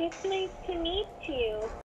It's nice to meet you.